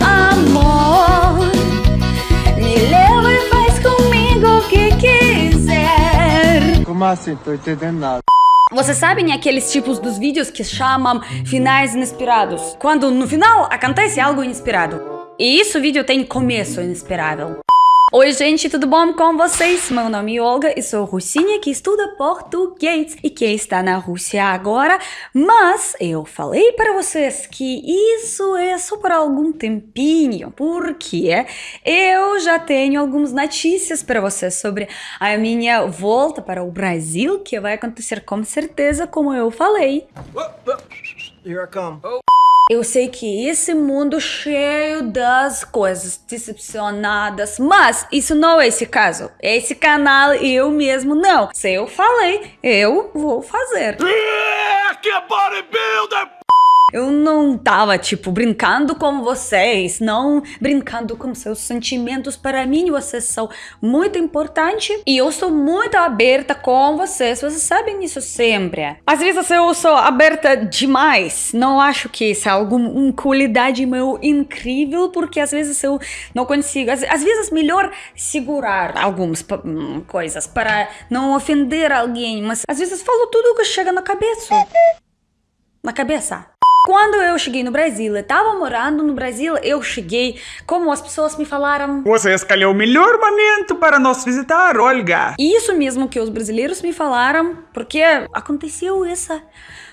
Amor, me leva e faz comigo o que quiser. Como assim? Tô entendendo nada. Vocês sabem aqueles tipos dos vídeos que chamam finais inesperados? Quando no final acontece algo inesperado. E isso vídeo tem começo inesperável. Oi, gente, tudo bom com vocês? Meu nome é Olga e sou russinha que estuda português e que está na Rússia agora. Mas eu falei para vocês que isso é só por algum tempinho, porque eu já tenho algumas notícias para vocês sobre a minha volta para o Brasil, que vai acontecer com certeza, como eu falei. Here I come. Eu sei que esse mundo cheio das coisas decepcionadas, mas isso não é esse caso. Esse canal eu mesmo não. Se eu falei, eu vou fazer. Que bodybuilder! Eu não tava, tipo, brincando com vocês, não brincando com seus sentimentos. Para mim, vocês são muito importantes e eu sou muito aberta com vocês. Vocês sabem disso sempre. Às vezes eu sou aberta demais. Não acho que isso é alguma qualidade meu incrível, porque às vezes eu não consigo. Às, às vezes é melhor segurar algumas hum, coisas para não ofender alguém, mas às vezes falo tudo que chega na cabeça. Na cabeça. Quando eu cheguei no Brasil, eu tava morando no Brasil, eu cheguei, como as pessoas me falaram. Você escolheu o melhor momento para nos visitar, Olga. Isso mesmo que os brasileiros me falaram, porque aconteceu essa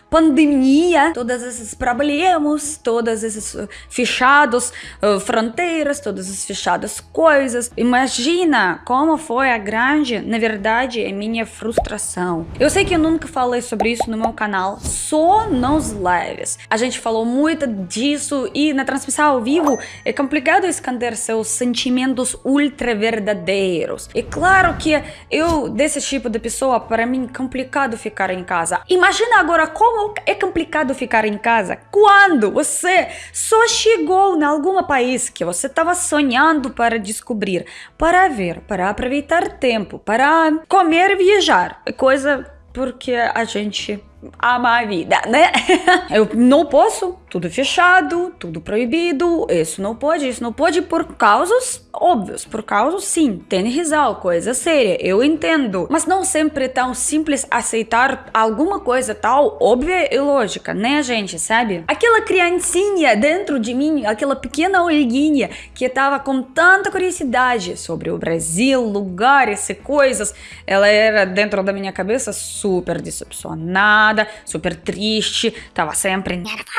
pandemia, todos esses problemas, todos esses uh, fechados uh, fronteiras, todas essas fechadas coisas. Imagina como foi a grande, na verdade, a minha frustração. Eu sei que eu nunca falei sobre isso no meu canal, só nos lives. A gente falou muito disso e na transmissão ao vivo é complicado esconder seus sentimentos ultra verdadeiros. E claro que eu, desse tipo de pessoa, para mim é complicado ficar em casa. Imagina agora como é complicado ficar em casa quando você só chegou em algum país que você estava sonhando para descobrir, para ver, para aproveitar tempo, para comer e viajar. Coisa porque a gente a vida, né? Eu não posso, tudo fechado, tudo proibido, isso não pode, isso não pode por causas óbvios, por causas sim, tem razão, coisa séria, eu entendo, mas não sempre é tão simples aceitar alguma coisa tal óbvia e lógica, né, gente, sabe? Aquela criancinha dentro de mim, aquela pequena olguinha que tava com tanta curiosidade sobre o Brasil, lugares e coisas, ela era dentro da minha cabeça super decepcionada super triste, tava sempre nervosa.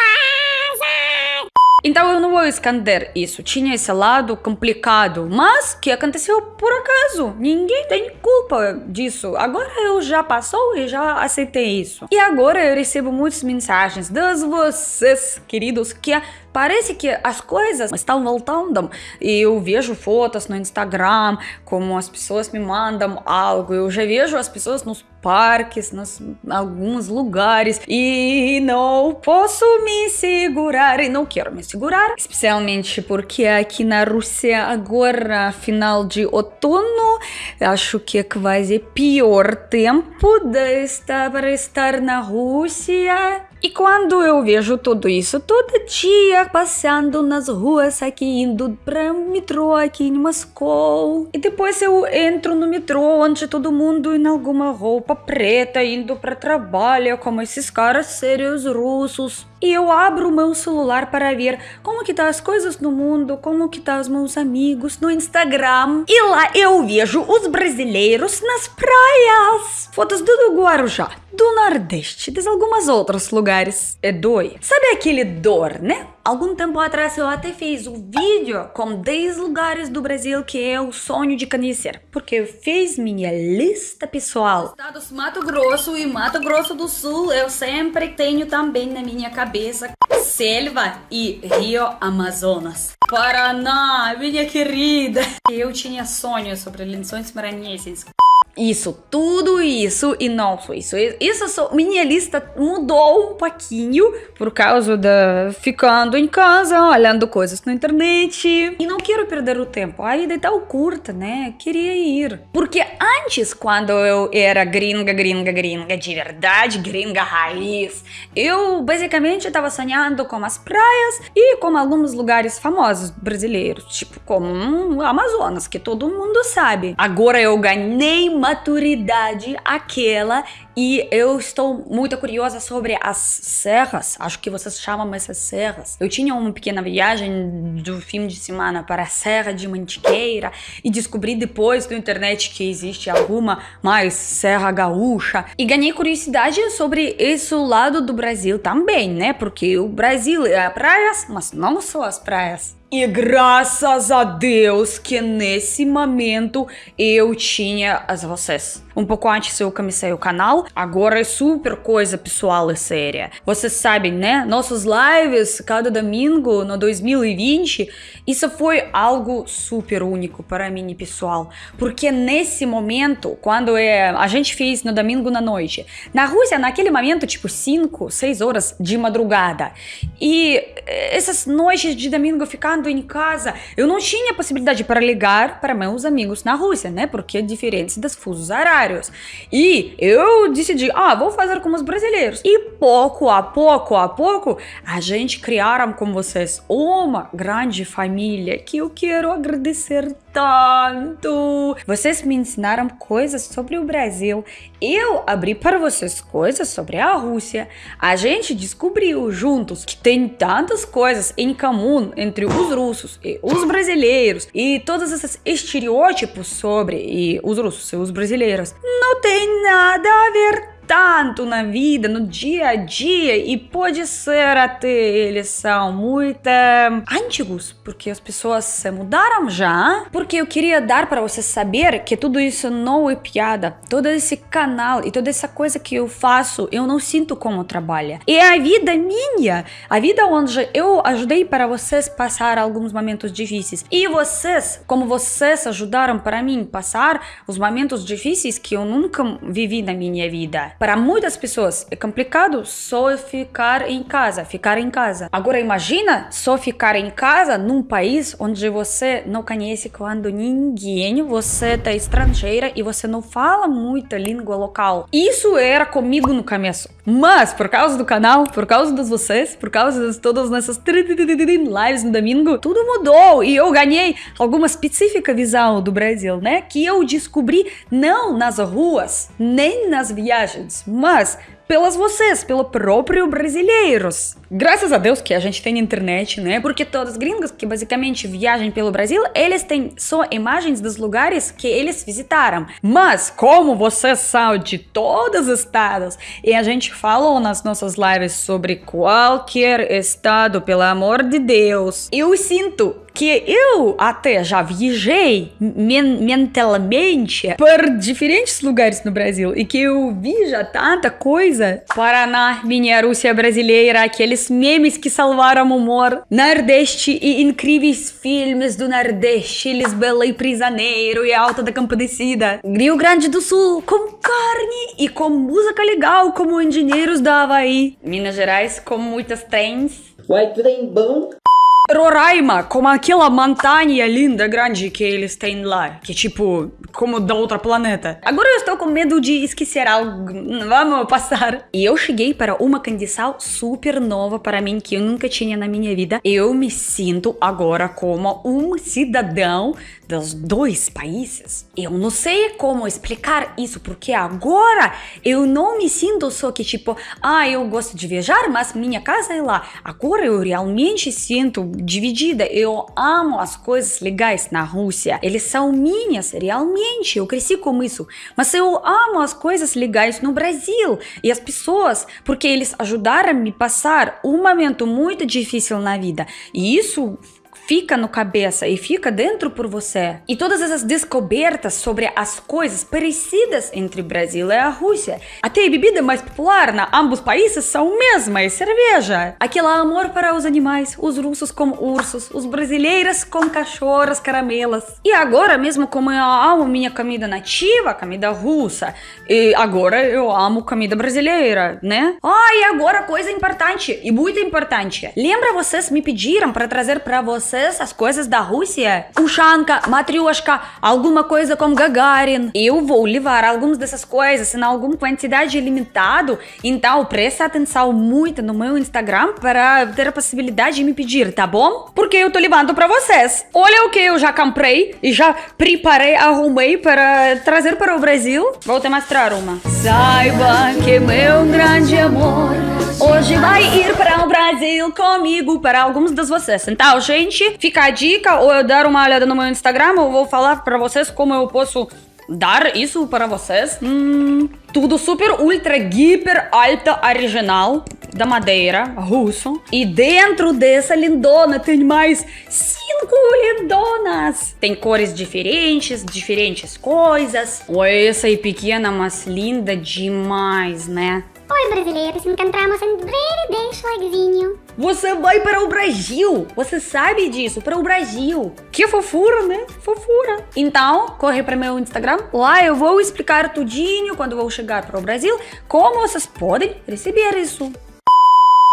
Então eu não vou esconder isso. Tinha esse lado complicado, mas que aconteceu por acaso. Ninguém tem culpa disso. Agora eu já passou e já aceitei isso. E agora eu recebo muitas mensagens das vocês, queridos, que parece que as coisas estão voltando. E eu vejo fotos no Instagram, como as pessoas me mandam algo. Eu já vejo as pessoas nos parques, nos alguns lugares e não posso me segurar e não quero me segurar, especialmente porque aqui na Rússia agora final de outono, acho que é quase pior tempo de estar para estar na Rússia. E quando eu vejo tudo isso, todo dia passando nas ruas aqui, indo para o metrô aqui em Moscou, e depois eu entro no metrô onde todo mundo em alguma roupa preta, indo para trabalho, como esses caras sérios russos, e eu abro meu celular para ver como que tá as coisas no mundo, como que tá os meus amigos no Instagram. E lá eu vejo os brasileiros nas praias. Fotos do Guarujá, do Nordeste, de algumas outros lugares. É dói. Sabe aquele dor, né? Algum tempo atrás eu até fiz um vídeo com 10 lugares do Brasil que é o sonho de conhecer, porque eu fiz minha lista pessoal. Estados Mato Grosso e Mato Grosso do Sul eu sempre tenho também na minha cabeça selva e Rio Amazonas. Paraná, minha querida. Eu tinha sonhos sobre lençóis maranhenses Isso, tudo isso e não só isso. Isso minha lista mudou um pouquinho por causa da ficando em casa, olhando coisas na internet. E não quero perder o tempo. A ida é tão curta, né? Queria ir. Porque antes, quando eu era gringa, gringa, gringa de verdade, gringa raiz, eu basicamente estava sonhando com as praias e com alguns lugares famosos brasileiros, tipo como Amazonas, que todo mundo sabe. Agora eu ganhei maturidade aquela e eu estou muito curiosa sobre as serras. Acho que vocês chamam essas serras. Eu tinha uma pequena viagem do fim de semana para a Serra de Mantiqueira e descobri depois na internet que existe alguma mais Serra Gaúcha e ganhei curiosidade sobre esse lado do Brasil também, né? Porque o Brasil é praias, mas não só as praias. E graças a Deus que nesse momento eu tinha as vocês. Um pouco antes eu comecei o canal, agora é super coisa pessoal e séria. Vocês sabem, né? Nossos lives cada domingo no 2020, isso foi algo super único para mim pessoal. Porque nesse momento, quando é, a gente fez no domingo na noite, na Rússia, naquele momento, tipo 5, 6 horas de madrugada. E essas noites de domingo ficando em casa, eu não tinha possibilidade para ligar para meus amigos na Rússia, né? Porque é diferente dos fusos horários. E eu decidi, ah, vou fazer como os brasileiros. E pouco a pouco a pouco, a gente criaram com vocês uma grande família que eu quero agradecer tanto. Vocês me ensinaram coisas sobre o Brasil. Eu abri para vocês coisas sobre a Rússia. A gente descobriu juntos que tem tantas coisas em comum entre os russos e os brasileiros e todos esses estereótipos sobre os russos e os brasileiros. Não tem nada a ver tanto na vida, no dia a dia, e pode ser até eles são muito antigos, porque as pessoas se mudaram já. Porque eu queria dar para você saber que tudo isso não é piada. Todo esse canal e toda essa coisa que eu faço, eu não sinto como trabalho. É a vida minha, a vida onde eu ajudei para vocês passar alguns momentos difíceis. E vocês, como vocês ajudaram para mim passar os momentos difíceis que eu nunca vivi na minha vida. Para muitas pessoas é complicado só ficar em casa, ficar em casa. Agora imagina só ficar em casa num país onde você não conhece quando ninguém, você tá estrangeira e você não fala muita língua local. Isso era comigo no começo. Mas por causa do canal, por causa de vocês, por causa de todas essas lives no domingo, tudo mudou e eu ganhei alguma específica visão do Brasil, né? Que eu descobri não nas ruas, nem nas viagens mas pelas vocês, pelo próprio brasileiros. Graças a Deus que a gente tem internet, né? Porque todos os gringos que basicamente viajam pelo Brasil, eles têm só imagens dos lugares que eles visitaram. Mas como vocês são de todos os estados e a gente falou nas nossas lives sobre qualquer estado, pelo amor de Deus, eu sinto que eu até já viajei men mentalmente por diferentes lugares no Brasil e que eu vi já tanta coisa. Paraná, minha Rússia brasileira, aqueles memes que salvaram o humor. Nordeste e incríveis filmes do Nordeste, Lisbela e Prisioneiro e Alta da Compadecida. Rio Grande do Sul, com carne e com música legal como Engenheiros da Havaí. Minas Gerais, com muitas trens. Vai trem bom Roraima, como aquela montanha linda, grande que eles têm lá. Que tipo, como da outra planeta. Agora eu estou com medo de esquecer algo. Vamos passar. E eu cheguei para uma condição super nova para mim que eu nunca tinha na minha vida. Eu me sinto agora como um cidadão dos dois países. Eu não sei como explicar isso, porque agora eu não me sinto só que tipo, ah, eu gosto de viajar, mas minha casa é lá. Agora eu realmente sinto dividida. Eu amo as coisas legais na Rússia. Eles são minhas, realmente. Eu cresci com isso. Mas eu amo as coisas legais no Brasil e as pessoas, porque eles ajudaram me passar um momento muito difícil na vida. E isso fica no cabeça e fica dentro por você. E todas essas descobertas sobre as coisas parecidas entre Brasil e a Rússia. Até a bebida mais popular na ambos países são mesma, é cerveja. Aquele amor para os animais, os russos como ursos, os brasileiros com cachorras caramelas. E agora mesmo como eu amo minha comida nativa, comida russa, e agora eu amo comida brasileira, né? Ah, e agora coisa importante, e muito importante. Lembra vocês me pediram para trazer para vocês as coisas da Rússia? Ushanka, matrioshka, alguma coisa como Gagarin. Eu vou levar algumas dessas coisas em alguma quantidade limitada, então presta atenção muito no meu Instagram para ter a possibilidade de me pedir, tá bom? Porque eu tô levando para vocês. Olha o que eu já comprei e já preparei, arrumei para trazer para o Brasil. Vou te mostrar uma. Saiba que meu grande amor hoje vai ir para o Brasil comigo, para alguns de vocês. Então, gente, fica a dica, ou eu dar uma olhada no meu Instagram, ou vou falar para vocês como eu posso dar isso para vocês. Hum, tudo super ultra hiper alta original da madeira russo. E dentro dessa lindona tem mais cinco lindonas. Tem cores diferentes, diferentes coisas. Oi, essa aí pequena, mas linda demais, né? Oi, brasileiros, encontramos em breve likezinho. Você vai para o Brasil! Você sabe disso, para o Brasil! Que fofura, né? Fofura! Então, corre para meu Instagram. Lá eu vou explicar tudinho quando vou chegar para o Brasil como vocês podem receber isso.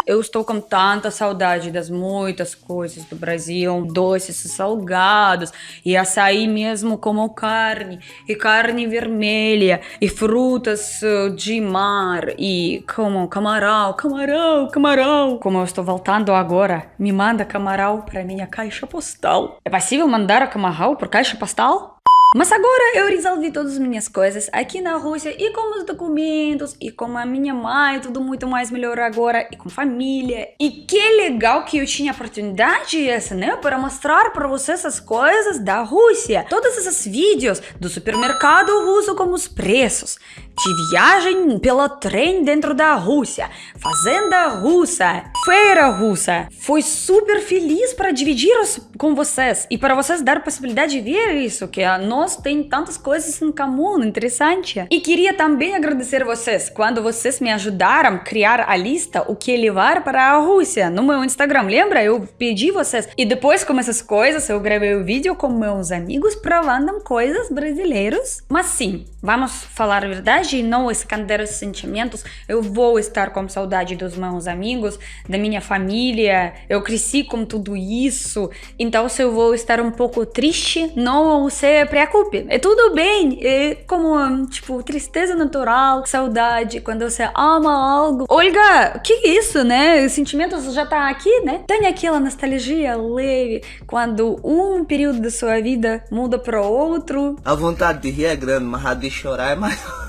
Eu estou com tanta saudade das muitas coisas do Brasil, doces salgados, e açaí mesmo como carne, e carne vermelha, e frutas uh, de mar, e como camarão, camarão, camarão. Como eu estou voltando agora, me manda camarão para minha caixa postal. É possível mandar camarão por caixa postal? Mas agora eu resolvi todas as minhas coisas aqui na Rússia e com os documentos e com a minha mãe, tudo muito mais melhor agora e com família. E que legal que eu tinha oportunidade essa, né, para mostrar para vocês as coisas da Rússia. Todos esses vídeos do supermercado russo como os preços, de viagem pelo trem dentro da Rússia, fazenda russa, feira russa. Fui super feliz para dividir com vocês e para vocês dar a possibilidade de ver isso, que a nós tem tantas coisas em comum, interessante. E queria também agradecer vocês quando vocês me ajudaram a criar a lista o que levar para a Rússia no meu Instagram. Lembra? Eu pedi vocês. E depois com essas coisas, eu gravei o um vídeo com meus amigos provando coisas brasileiros. Mas sim, vamos falar a verdade e não esconder os sentimentos. Eu vou estar com saudade dos meus amigos, da minha família. Eu cresci com tudo isso. Então, se eu vou estar um pouco triste, não se preocupe É tudo bem. É como, tipo, tristeza natural, saudade, quando você ama algo. Olga, que é isso, né? Os sentimentos já tá aqui, né? Tem aquela nostalgia leve quando um período da sua vida muda para outro. A vontade de rir é grande, mas a de chorar é maior.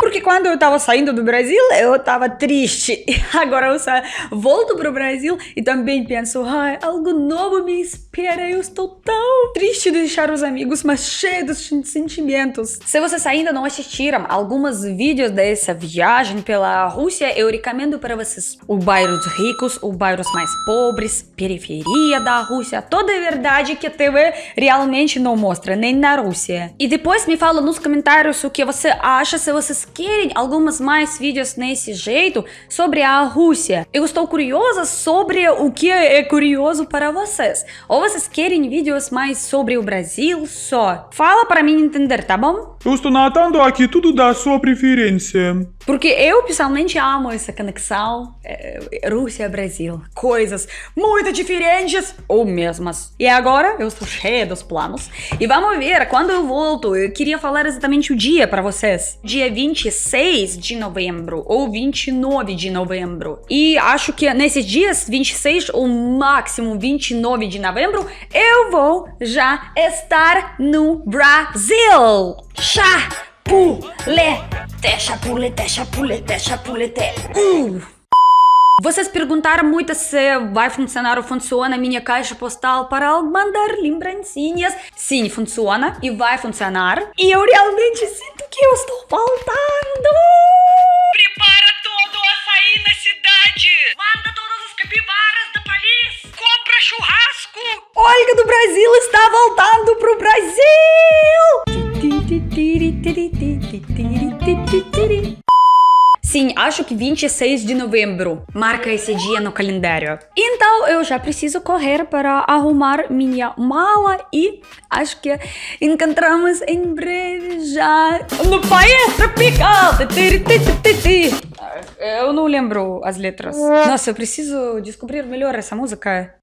Porque quando eu tava saindo do Brasil, eu tava triste. Agora eu sa... volto pro Brasil e também penso, ai, algo novo me espera. Eu estou tão triste de deixar os amigos, mas cheio de sentimentos. Se vocês ainda não assistiram alguns vídeos dessa viagem pela Rússia, eu recomendo para vocês o bairros ricos, os bairros mais pobres, periferia da Rússia, toda a verdade que a TV realmente não mostra, nem na Rússia. E depois me fala nos comentários o que você acha, se vocês querem algumas mais vídeos nesse jeito sobre a Rússia. Eu estou curiosa sobre o que é curioso para vocês. Ou vocês querem vídeos mais sobre o Brasil só? Fala para mim entender, tá bom? Eu estou notando aqui tudo da sua preferência. Porque eu pessoalmente amo essa conexão é, Rússia-Brasil. Coisas muito diferentes ou mesmas. E agora eu estou cheia dos planos. E vamos ver, quando eu volto, eu queria falar exatamente o dia para vocês. Dia 26 de novembro ou 29 de novembro. E acho que nesses dias, 26 ou máximo 29 de novembro, eu vou já estar no Brasil. Chá! Pulete, chapulete, chapulete, chapulete. Uh! Vocês perguntaram muito se vai funcionar ou funciona a minha caixa postal para mandar lembrancinhas. Sim, funciona e vai funcionar. E eu realmente sinto que eu estou faltando. Prepara todo o açaí na cidade. Manda todas as capivaras do país. Compra churrasco. Olga do Brasil está voltando pro Brasil! Sim, acho que 26 de novembro. Marca esse dia no calendário. Então eu já preciso correr para arrumar minha mala e acho que encontramos em breve já no país tropical. Eu não lembro as letras. Nossa, eu preciso descobrir melhor essa música.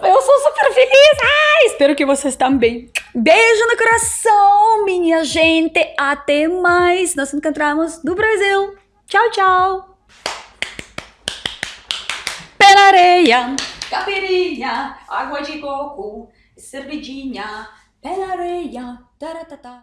Eu sou super feliz! Ah, espero que vocês também. Beijo no coração, minha gente. Até mais. Nós nos encontramos no Brasil. Tchau, tchau. Pela areia, caipirinha, água de coco, cervejinha. Pela areia, taratata.